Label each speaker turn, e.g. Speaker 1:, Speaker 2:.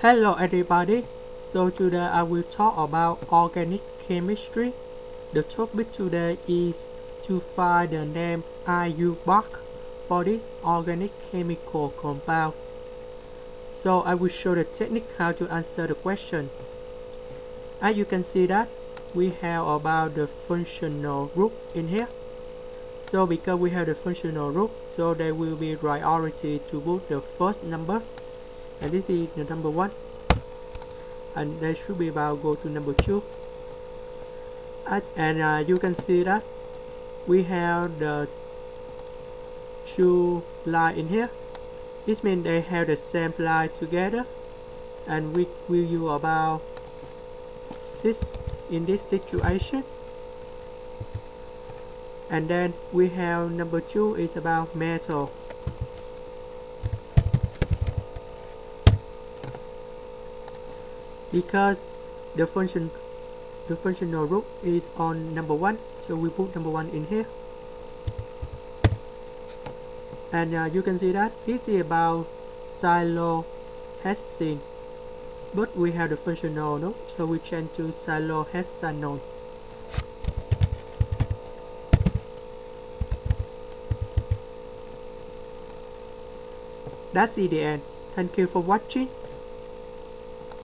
Speaker 1: Hello everybody, so today I will talk about organic chemistry. The topic today is to find the name IUPAC for this organic chemical compound. So I will show the technique how to answer the question. As you can see that we have about the functional group in here. So because we have the functional group, so there will be priority to put the first number and this is the number one. And there should be about go to number two. And, and uh, you can see that we have the two line in here. This means they have the same line together. And we will use about cis in this situation. And then we have number two is about methyl because the function the functional group is on number one so we put number one in here. And uh, you can see that this is about cyclohexene but we have the functional no? So we change to cyclohexanone that's the end. Thank you for watching